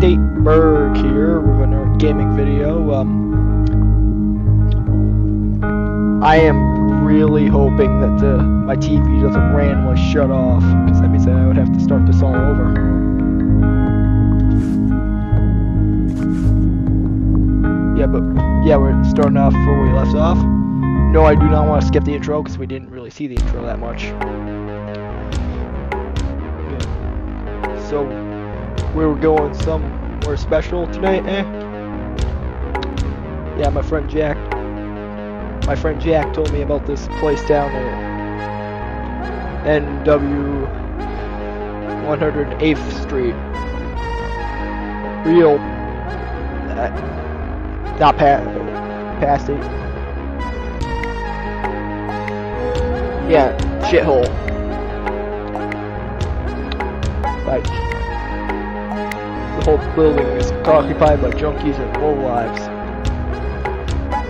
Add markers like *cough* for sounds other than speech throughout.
Stateberg here with another gaming video. Um, I am really hoping that the, my TV doesn't randomly shut off, because that means that I would have to start this all over. Yeah, but yeah, we're starting off where we left off. No, I do not want to skip the intro because we didn't really see the intro that much. So, we were going somewhere special tonight, eh? Yeah, my friend Jack. My friend Jack told me about this place down at NW 108th Street. Real. Uh, not past, past it. Yeah, shithole. Like, whole building is occupied by junkies and lowlives.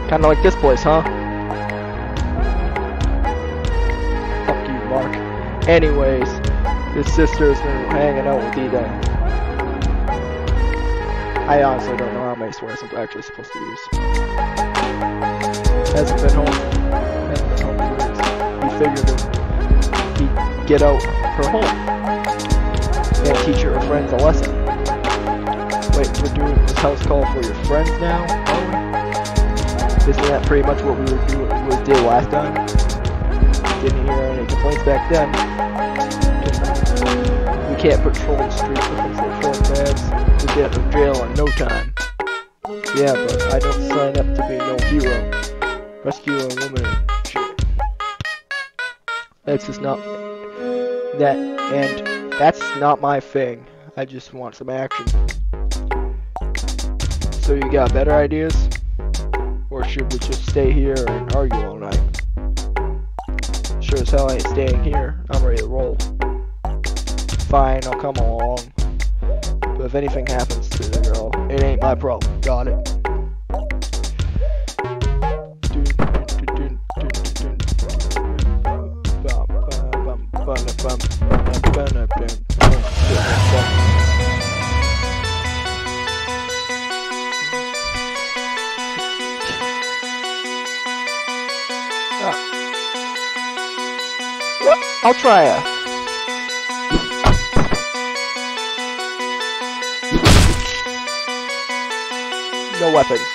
Kinda like this place, huh? Fuck you, Mark. Anyways, his sister's been hanging out with D-Day. I honestly don't know how many swears I'm actually supposed to use. Hasn't been home. Hasn't been home for weeks. We figured he'd get out her home and teach her friends a lesson. Wait, we're doing this house call for your friends now, we? Isn't that pretty much what we were doing we did last time? Didn't hear any complaints back then. We can't patrol the streets looking for foreign bags. We'll get to jail in no time. Yeah, but I don't sign up to be no hero. Rescue a woman. That's just not that and that's not my thing. I just want some action. So you got better ideas? Or should we just stay here and argue all night? Sure as hell I ain't staying here. I'm ready to roll. Fine, I'll come along. But if anything happens to the girl, it ain't my problem. Got it? I'll try a. No weapons.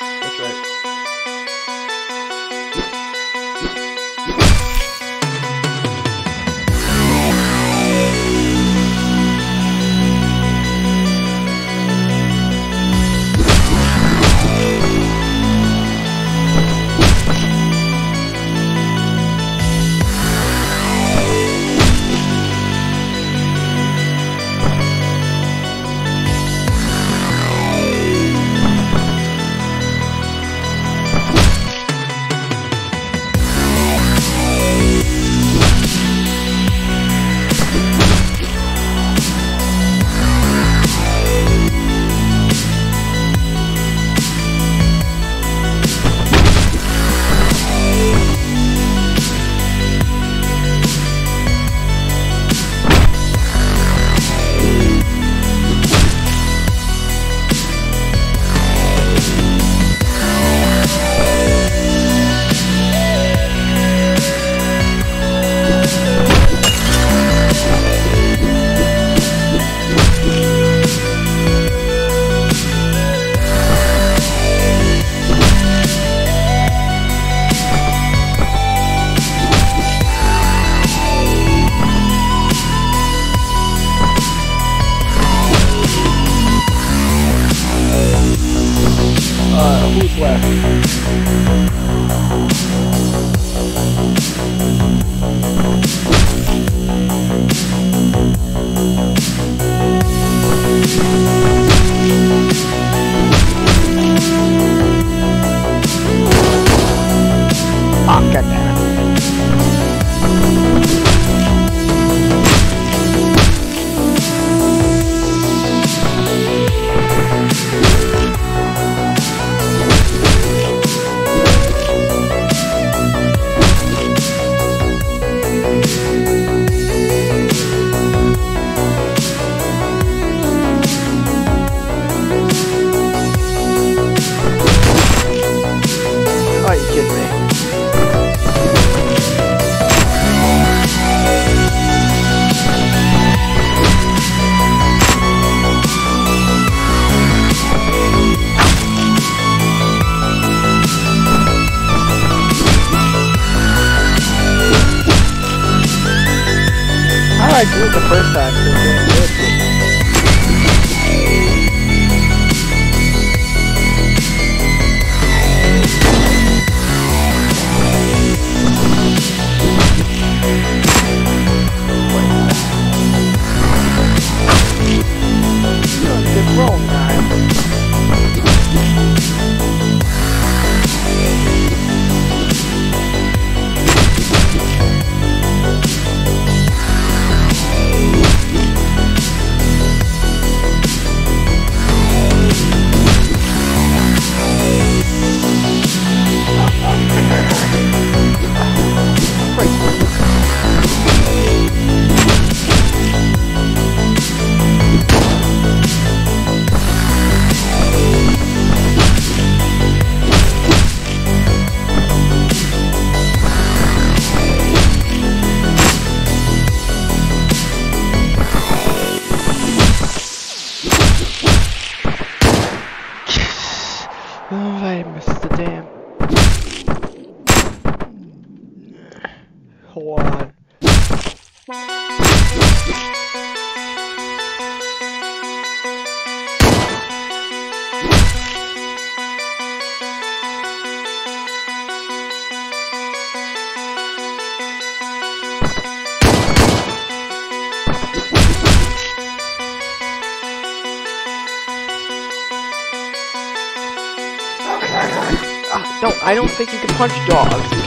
Punch dogs.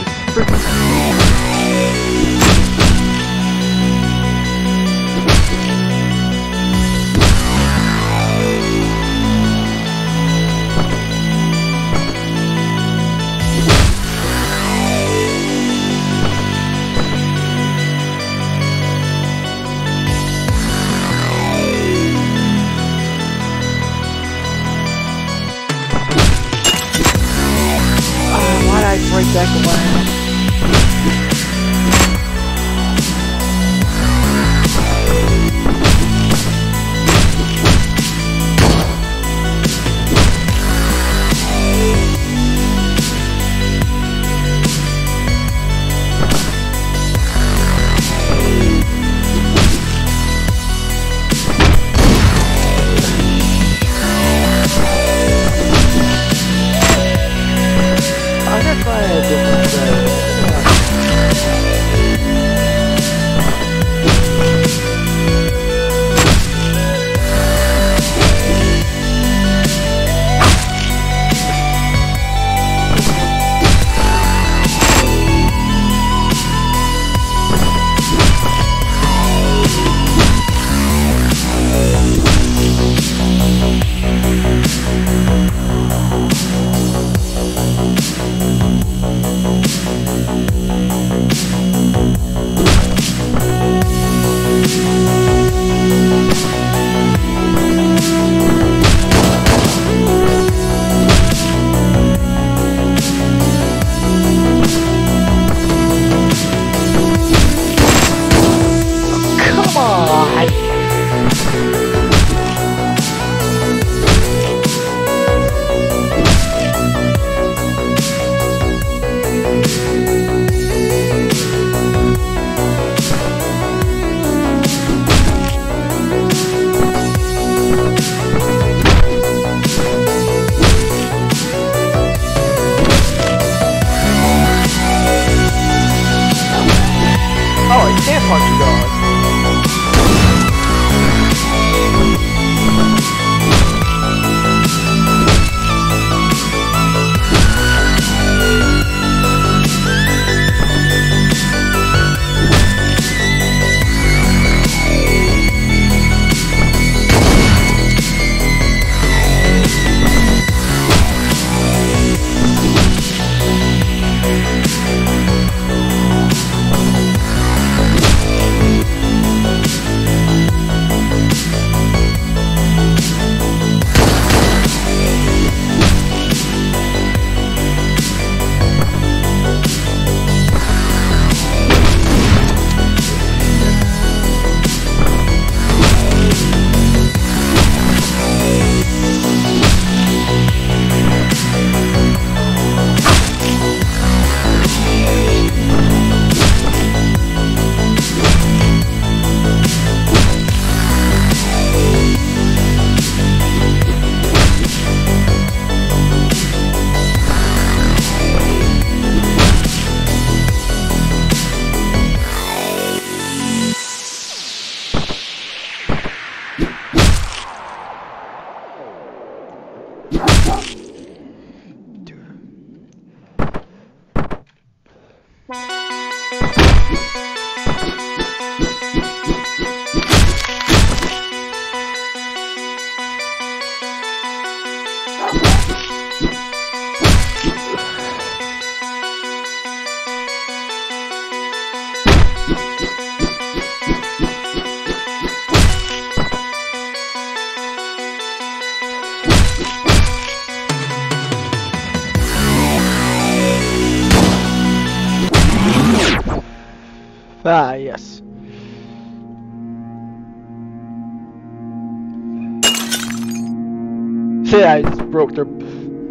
I broke their...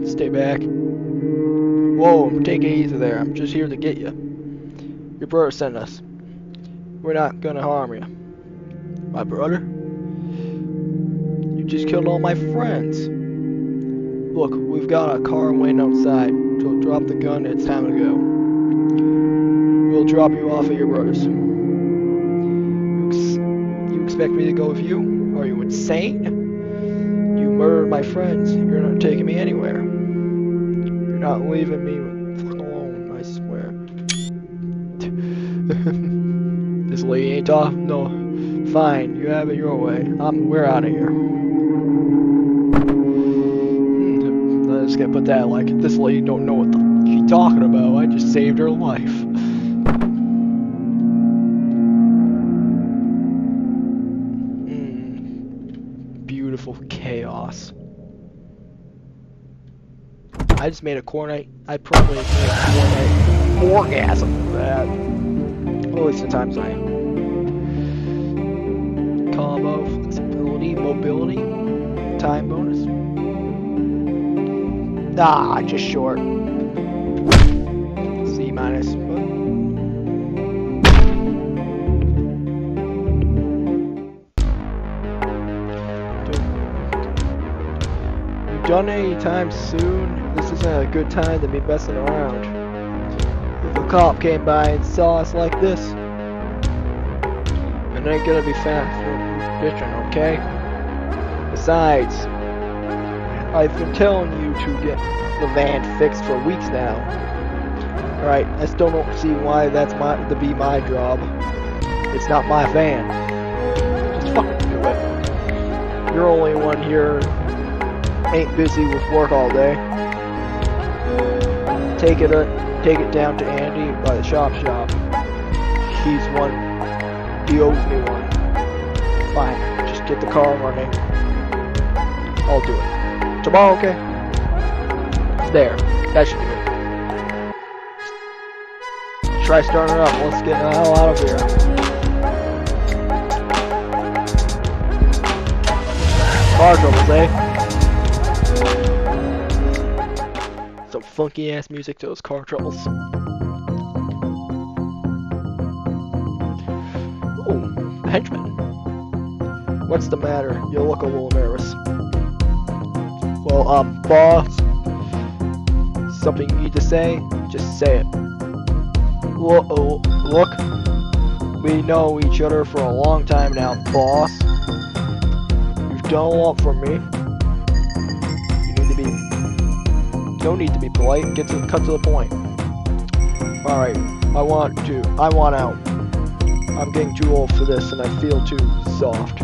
Stay back. Whoa, take it easy there. I'm just here to get you. Your brother sent us. We're not gonna harm you. My brother? You just killed all my friends. Look, we've got a car waiting outside. So drop the gun, it's time to go. We'll drop you off at your brother's. You, ex you expect me to go with you? Are you insane? You murdered my friends. You're not taking me anywhere. You're not leaving me alone, I swear. *laughs* this lady ain't off. No. Fine, you have it your way. I'm we're out of here. I just gotta put that like this lady don't know what the she's talking about. I just saved her life. I just made a corn I probably made a corn orgasm for that. At least the times I combo, flexibility, mobility, time bonus. Ah, just short. C minus. Done any time soon? This isn't a good time to be messing around. If a cop came by and saw us like this, it ain't gonna be fast for bitching, okay? Besides, I've been telling you to get the van fixed for weeks now. Alright, I still don't see why that's my to be my job. It's not my van. Just fucking do it. You're only one here ain't busy with work all day. Take it uh, take it down to Andy by the shop shop. He's one he owes me one. Fine, just get the car running. I'll do it. Tomorrow, okay? There, that should do it. Try starting it up. Let's get the hell out of here. Car troubles, eh? Funky ass music to those car troubles. Oh, henchman. What's the matter? You look a little nervous. Well, um, boss. Something you need to say? Just say it. Look, look. We know each other for a long time now, boss. You've done a lot for me. Don't need to be polite. Get to cut to the point. All right. I want to. I want out. I'm getting too old for this, and I feel too soft.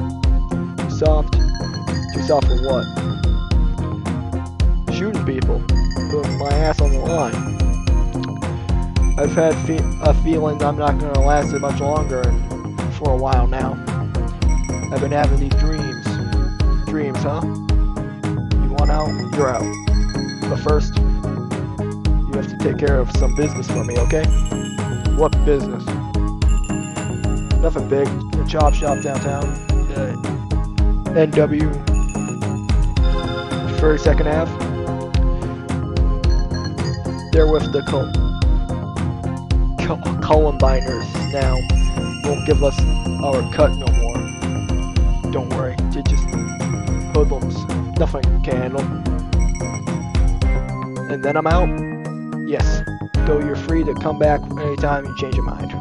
Soft? Too soft for what? Shooting people. Putting my ass on the line. I've had fe a feeling I'm not going to last it much longer and for a while now. I've been having these dreams. Dreams, huh? You want out? You're out. But first, you have to take care of some business for me, okay? What business? Nothing big. A chop shop downtown. Uh, NW. 32nd Ave. They're with the Col Col Columbiners now. Won't give us our cut no more. Don't worry. They're just hoodlums. Nothing can handle. And then I'm out. Yes. Though you're free to come back anytime you change your mind.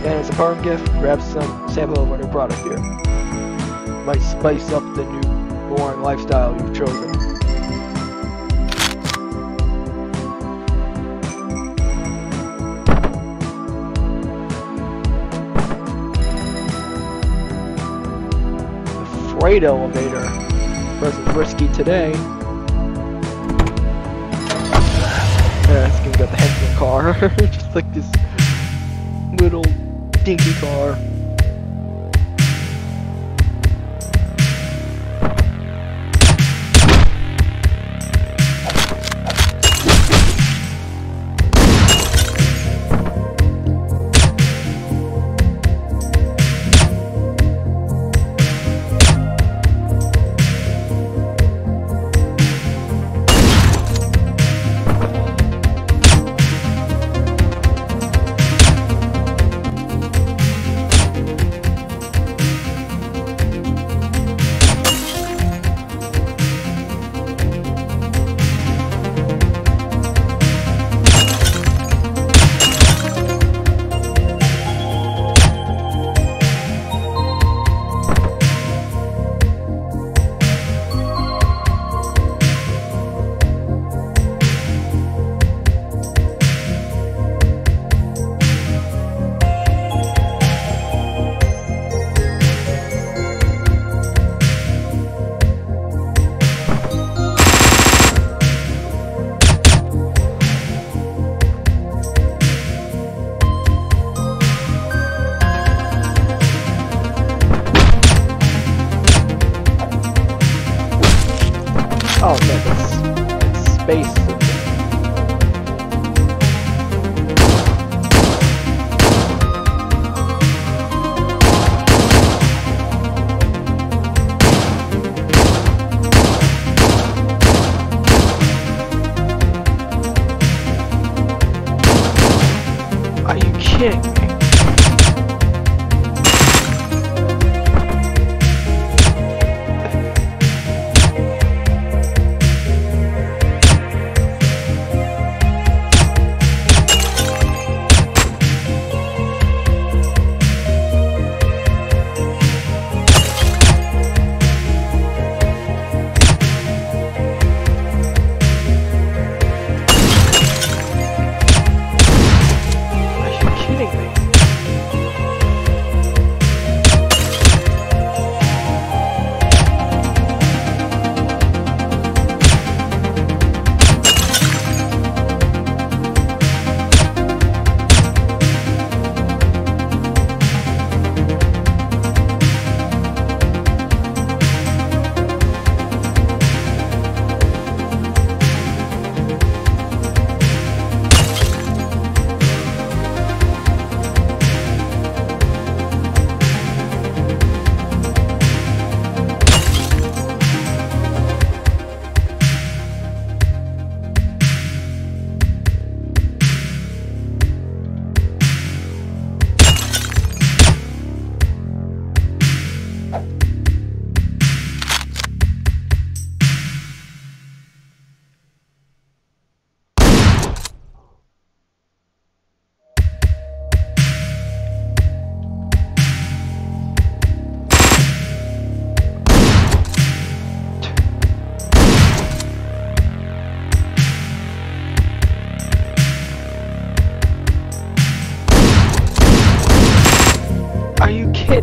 And as a parting gift, grab some sample of our new product here. Might spice up the new boring lifestyle you've chosen. The freight elevator versus risky today. Got the henchman car, *laughs* just like this little dinky car.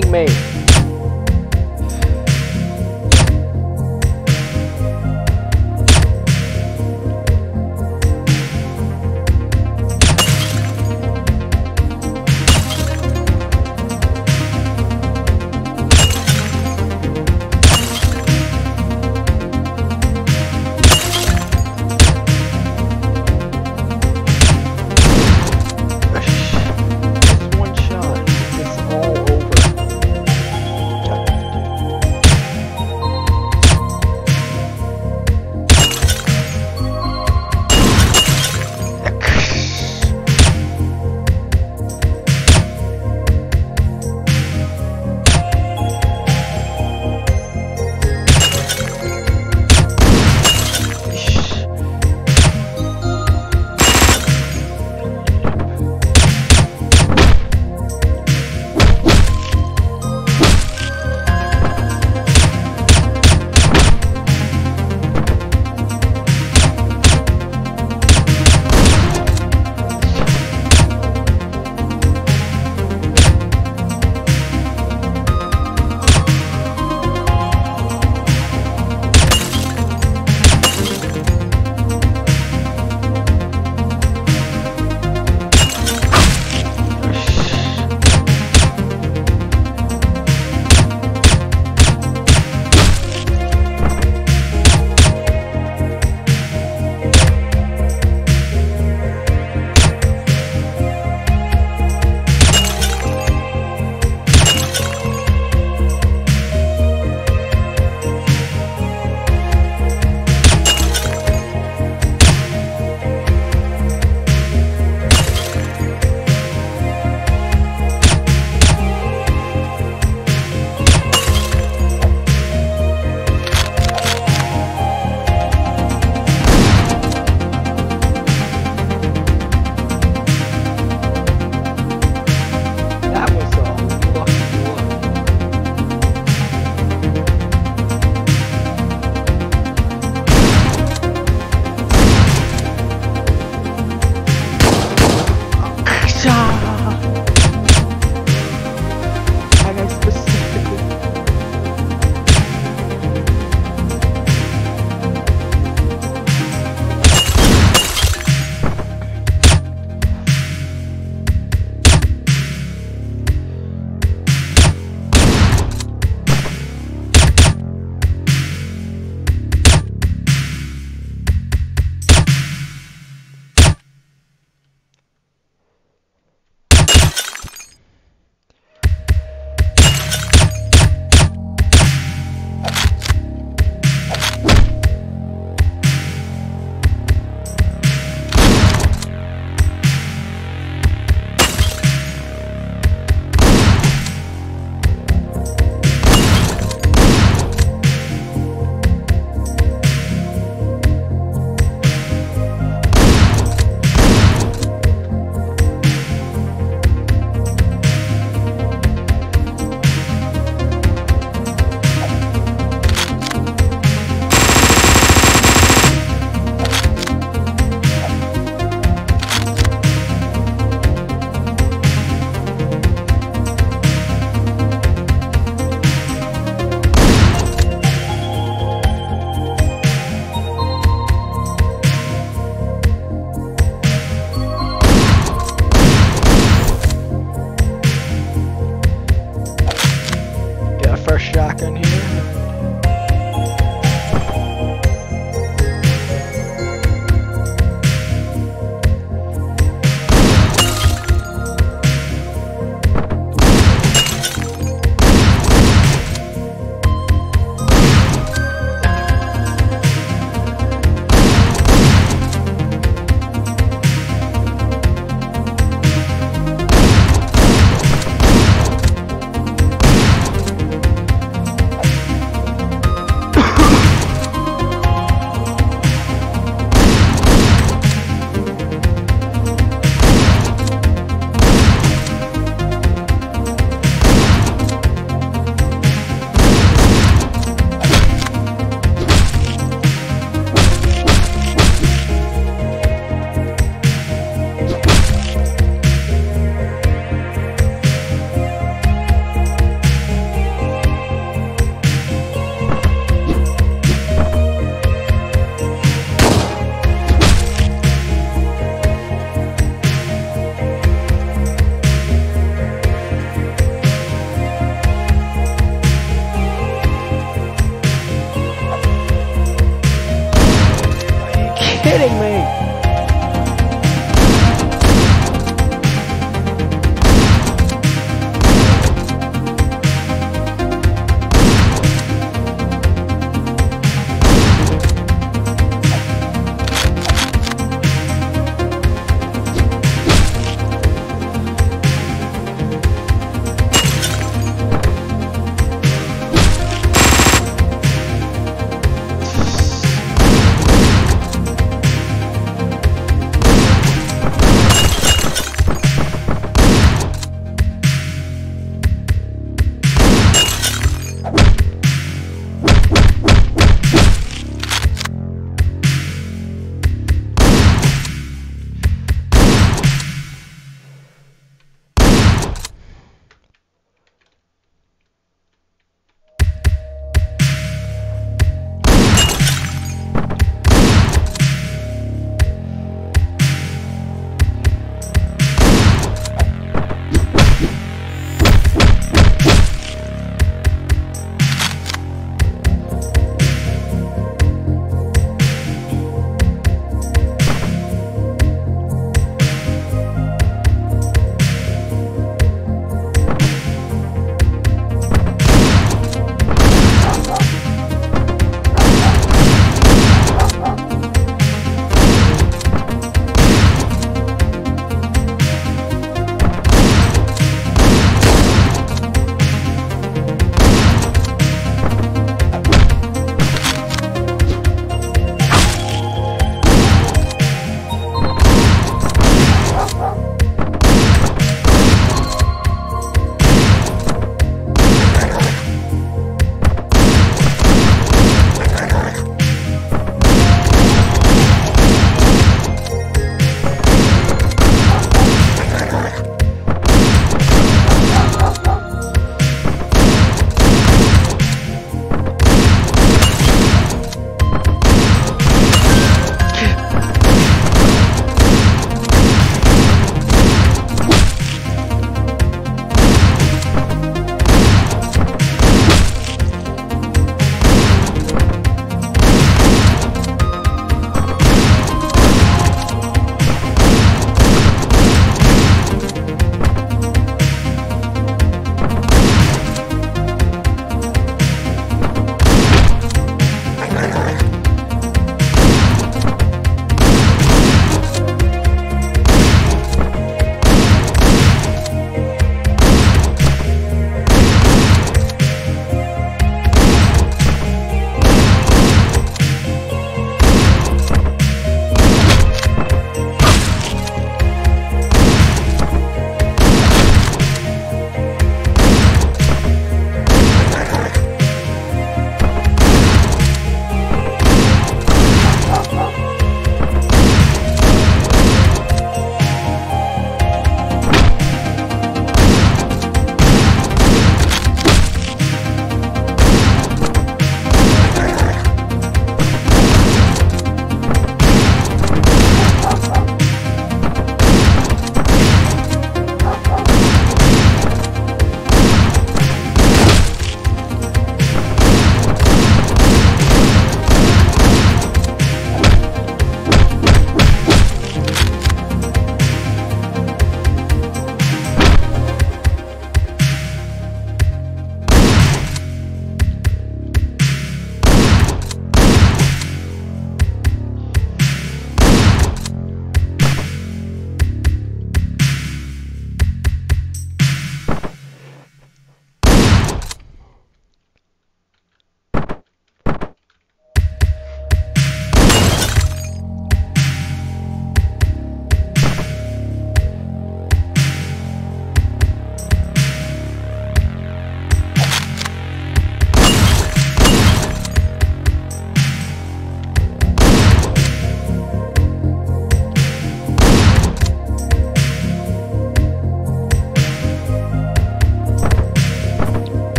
Kidding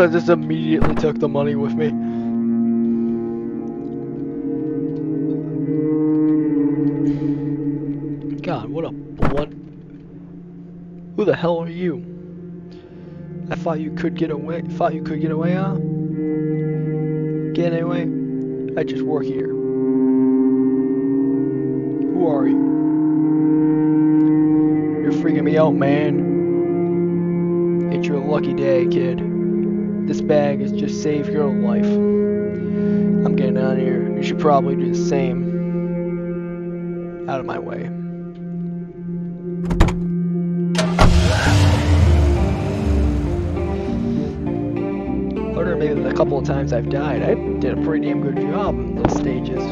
I just immediately took the money with me. God, what a blood. Who the hell are you? I thought you could get away. Thought you could get away, huh? Get away? I just work here. Who are you? You're freaking me out, man. It's your lucky day, kid. This bag has just saved your own life. I'm getting out of here. You should probably do the same. Out of my way. Other than maybe the couple of times I've died, I did a pretty damn good job in those stages.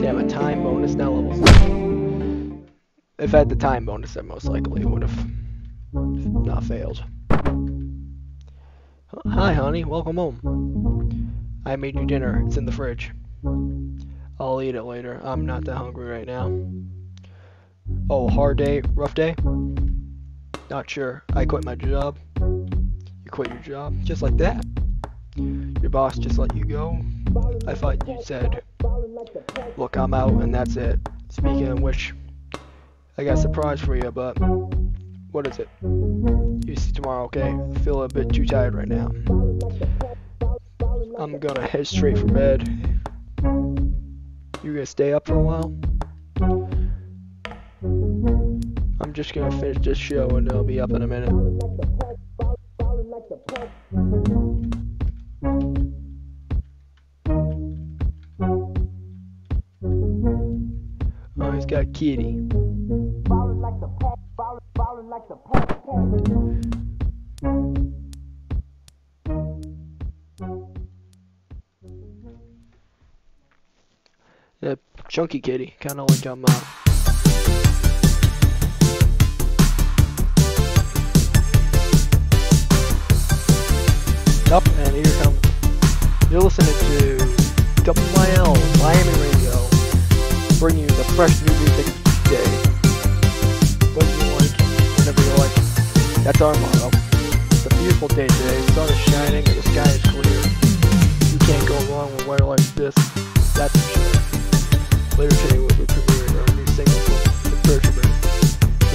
Damn, a time bonus now level seven. If I had the time bonus, I most likely would have not failed. Hi, honey. Welcome home. I made you dinner. It's in the fridge. I'll eat it later. I'm not that hungry right now. Oh, hard day? Rough day? Not sure. I quit my job. You quit your job? Just like that? Your boss just let you go? I thought you said, look, I'm out and that's it. Speaking of which, I got a surprise for you, but what is it? You see tomorrow, okay? I feel a bit too tired right now. I'm gonna head straight for bed. You gonna stay up for a while? I'm just gonna finish this show and I'll be up in a minute. Oh, he's got kitty. Chunky kitty, kind of like I'm. Uh, up and here comes. You're listening to WYL Miami Radio, bringing you the fresh new music each day. When you like, whenever you like. That's our motto. It's a beautiful day today. The sun is shining and the sky is clear. You can't go wrong with weather like this. That's for sure. Later today we'll be premiering our new single from The Fisherman.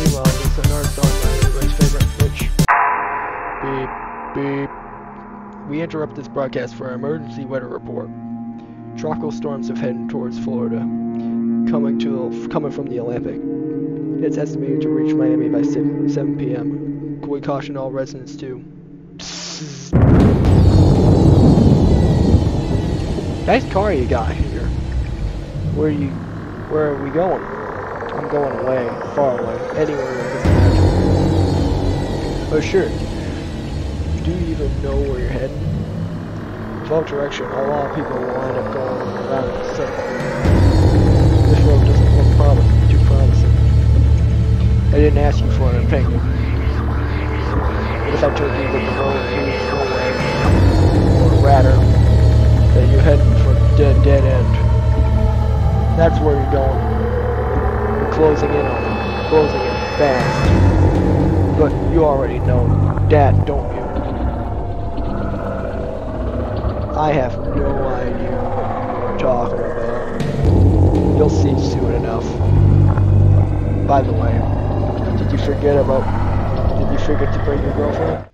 Meanwhile, it's another song by everybody's favorite, which beep beep. We interrupt this broadcast for our emergency weather report. Tropical storms have headed towards Florida, coming to coming from the Atlantic. It's estimated to reach Miami by 7, 7 p.m. We caution all residents to. Nice car you got. Where you? Where are we going? I'm going away, far away, anywhere. Oh sure. Do you even know where you're heading? Without direction, a lot of people will wind up going around the circle. This road doesn't look promising, too promising. I didn't ask you for an opinion. What if I told you that the road leads nowhere? Or rather, that you're heading for a dead, dead end. That's where you're going. You're closing in on it. Closing in fast. But you already know that, don't you? I have no idea what you're talking about. You'll see soon enough. By the way, did you forget about... Did you forget to bring your girlfriend?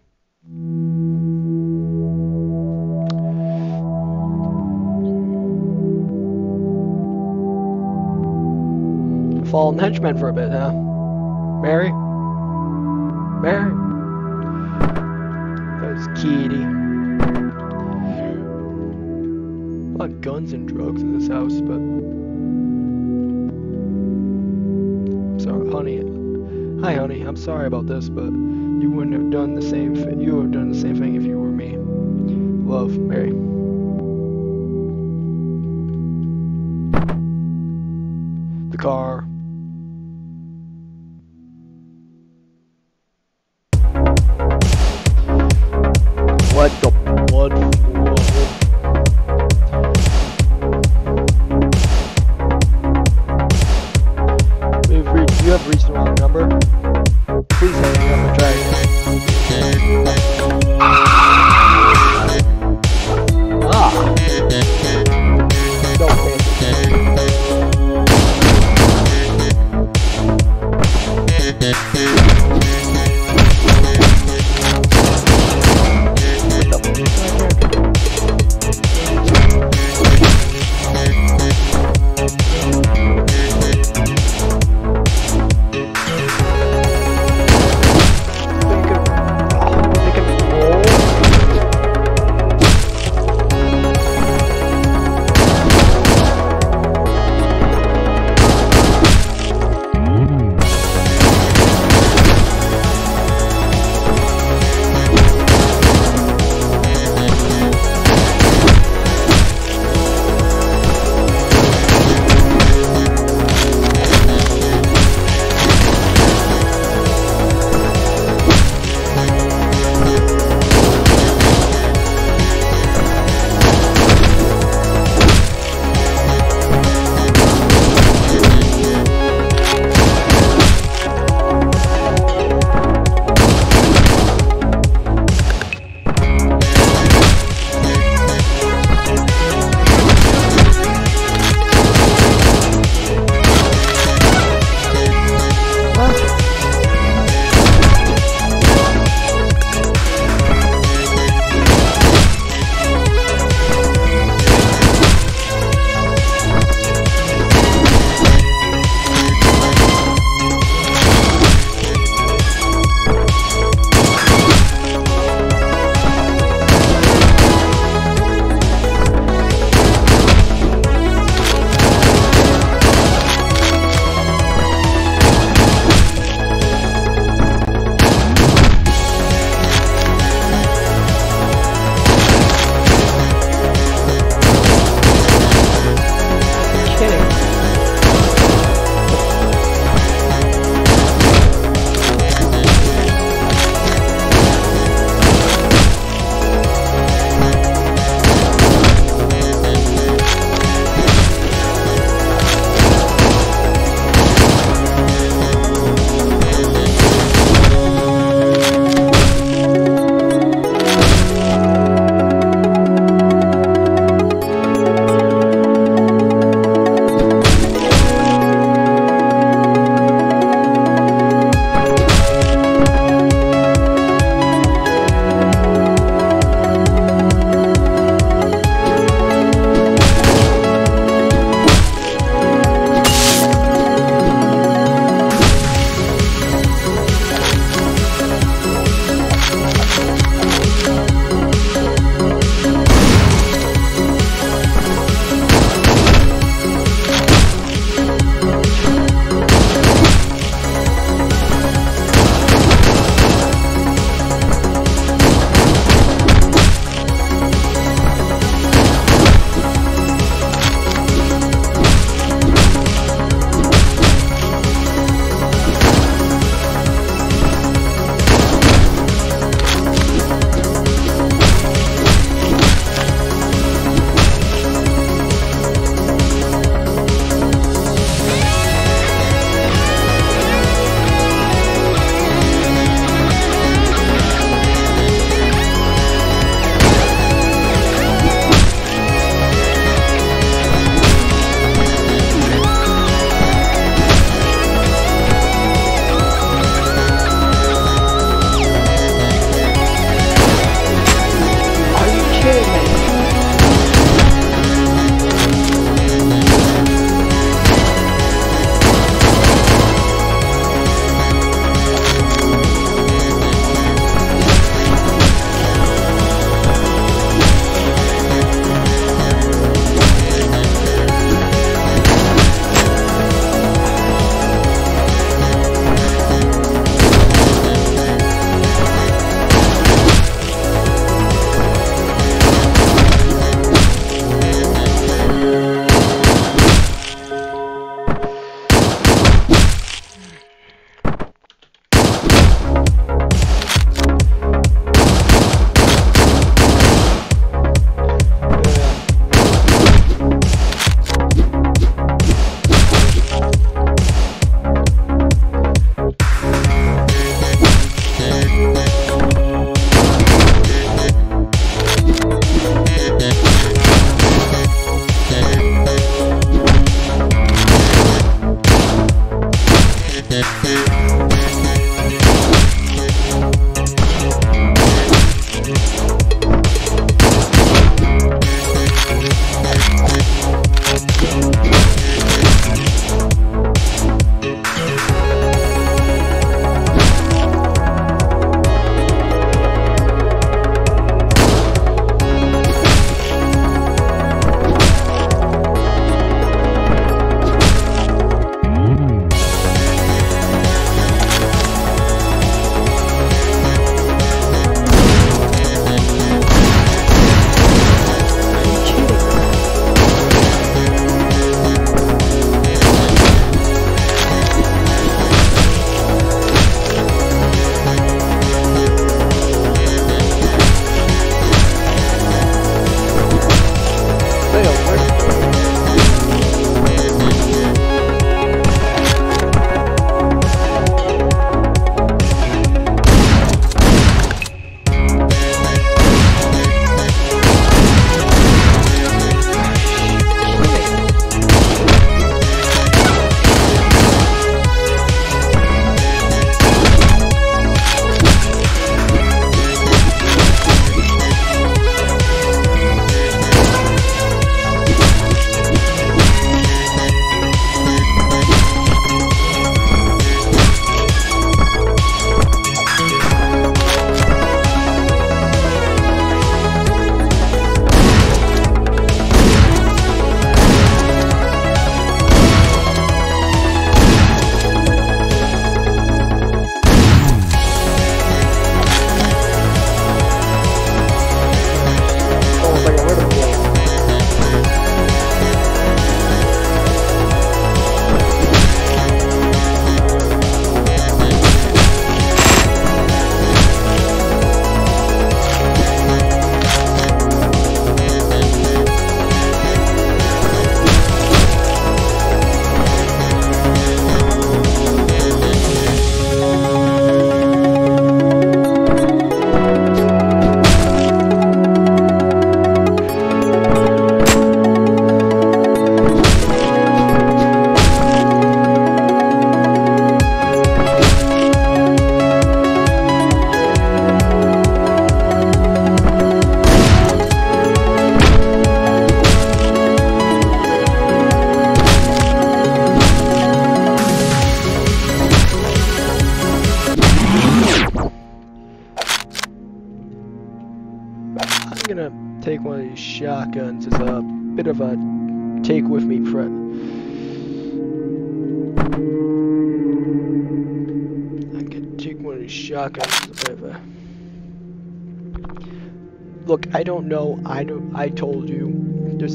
Fallen henchman for a bit, huh? Mary? Mary? That's Kitty. A lot of guns and drugs in this house, but... I'm sorry, honey. Hi, honey. I'm sorry about this, but you wouldn't have done the same. You would have done the same thing if you were me. Love, Mary.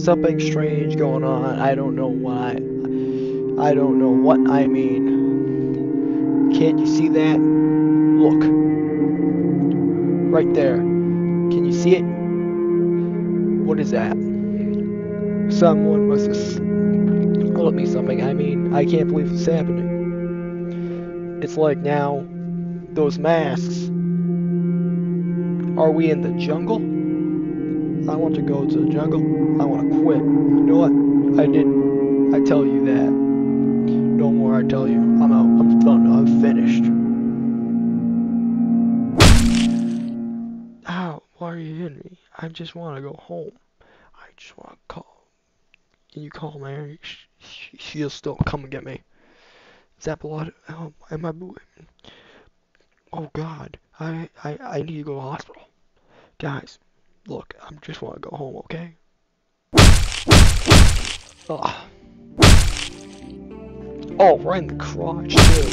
Something strange going on. I don't know why. I don't know what I mean. Can't you see that? Look. Right there. Can you see it? What is that? Someone must have told me something. I mean, I can't believe it's happening. It's like now, those masks. Are we in the jungle? Want to go to the jungle. I want to quit. You know what? I did. I tell you that. No more. I tell you. I'm out. I'm done. I'm finished. Ow! Why are you hitting me? I just want to go home. I just want to call. Can you call Mary? She, she'll still come and get me. Is that blood? Oh, am I bleeding? Oh God! I I I need to go to the hospital. Guys, look, I just want to go home, okay? Ugh. Oh, right in the crotch, too.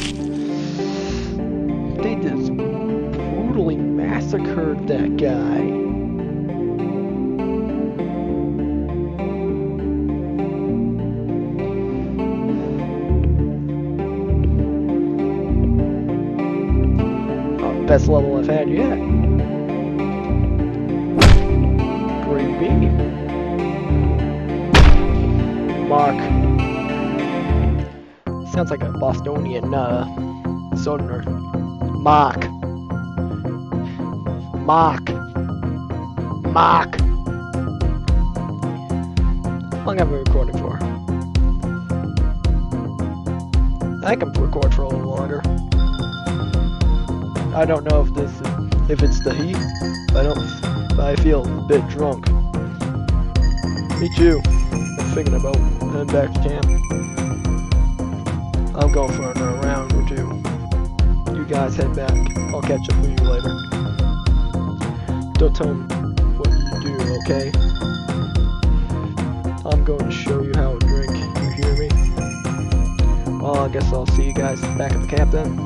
They just brutally massacred that guy. Oh, best level I've had yet. Green. Mark. Sounds like a Bostonian uh, southerner. Mark. Mark. Mark. How long have we recorded for? I can record for a little longer. I don't know if this if it's the heat. I don't. I feel a bit drunk. Me too. I'm thinking about heading back to camp. I'm going for another round or two. You guys head back. I'll catch up with you later. Don't tell me what you do, okay? I'm going to show you how to drink. You hear me? Well, I guess I'll see you guys back at the camp then.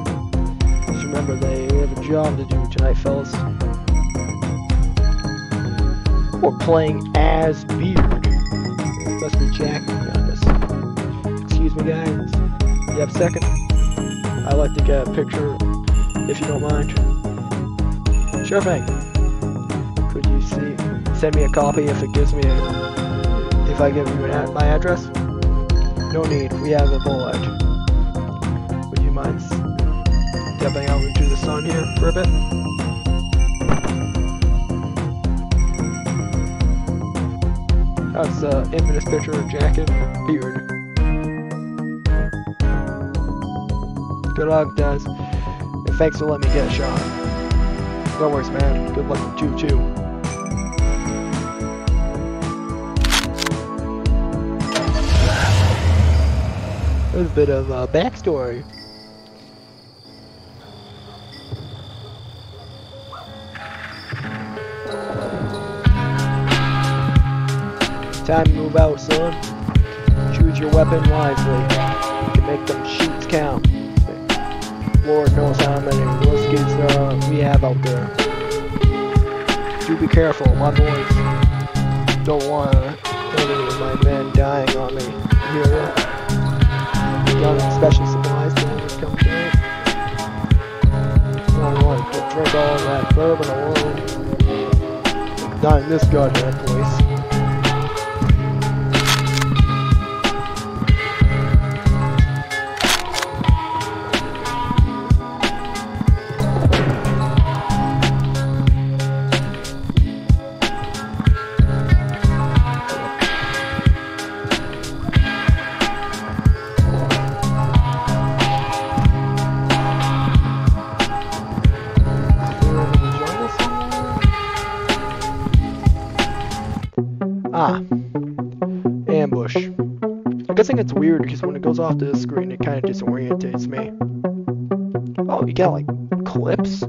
Just remember, they have a job to do tonight, fellas. We're playing as Beard. Must be Jack. Excuse me, guys. You have a second? I'd like to get a picture, if you don't mind. Sure thing. Could you see, send me a copy if it gives me a, if I give you ad, my address? No need. We have a bullet. Would you mind stepping out into the sun here for a bit? That's the infamous picture of Jack and Beard. Good luck, Des. And thanks for letting me get shot. No worries, man. Good luck to you, too. There's a bit of uh, backstory. Time to move out, son. Choose your weapon wisely. You can make them shoots count. Lord knows how many whiskies uh, we have out there. Do be careful, my boys. Don't want any of my men dying on me. You hear ya? Young special supplies comes to it. I don't want to drink all that bourbon alone. Not in this goddamn place. Ambush. I guess I think it's weird because when it goes off the screen, it kind of disorientates me. Oh, you got like clips?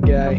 Guy.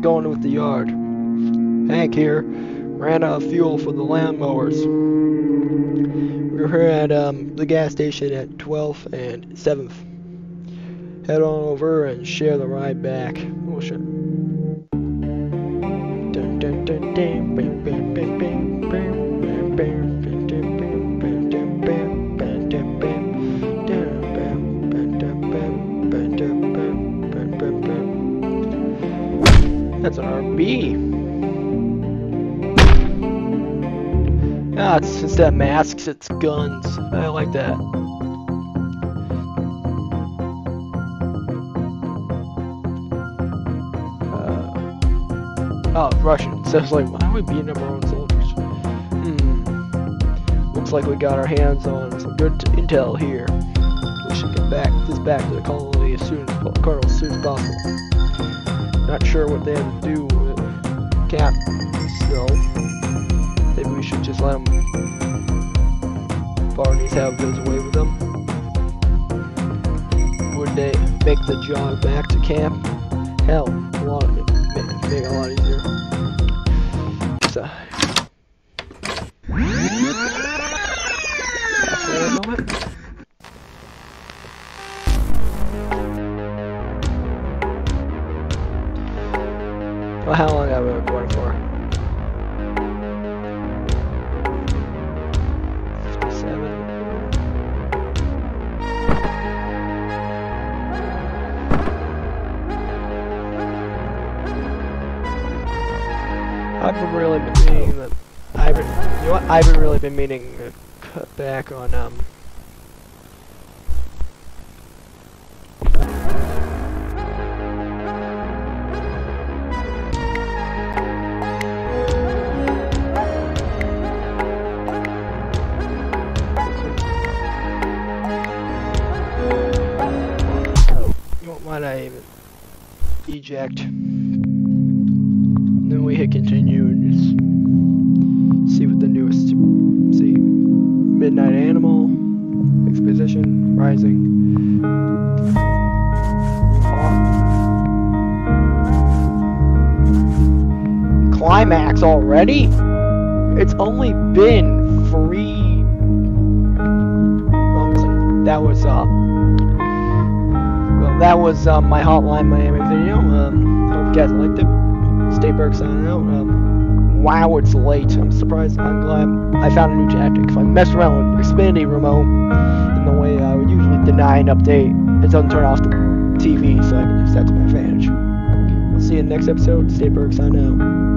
Going with the yard? Hank here. Ran out of fuel for the lawnmowers. We were here at um, the gas station at 12th and 7th. Head on over and share the ride back. Oh shit. Dun, dun, dun, RB. Ah, it's instead of masks, it's guns. I like that. Uh, oh, Russian. *laughs* So it's like, why are we beating up our own soldiers? Hmm. Looks like we got our hands on some good intel here. We should get back this back to the colony as soon as as soon as possible. Not sure what they have to do Cap, so maybe we should just let him Barney's have his way with them. Would they make the jog back to camp? Hell, a lot of it, make, make it a lot easier. So, forward a moment. Been meaning to cut back on um. Was uh, my Hotline Miami video. Um, hope you guys liked it. Stay Berg signing out. Um, wow, it's late. I'm surprised. I'm glad I found a new tactic. If I mess around with Xfinity remote in the way I would usually deny an update, it doesn't turn off the TV, so I can use that to my advantage. I'll see you in the next episode. Stay Berg signing out.